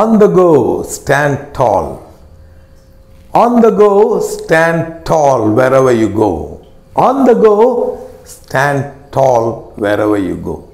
On the go, stand tall. On the go, stand tall wherever you go. On the go, stand tall wherever you go.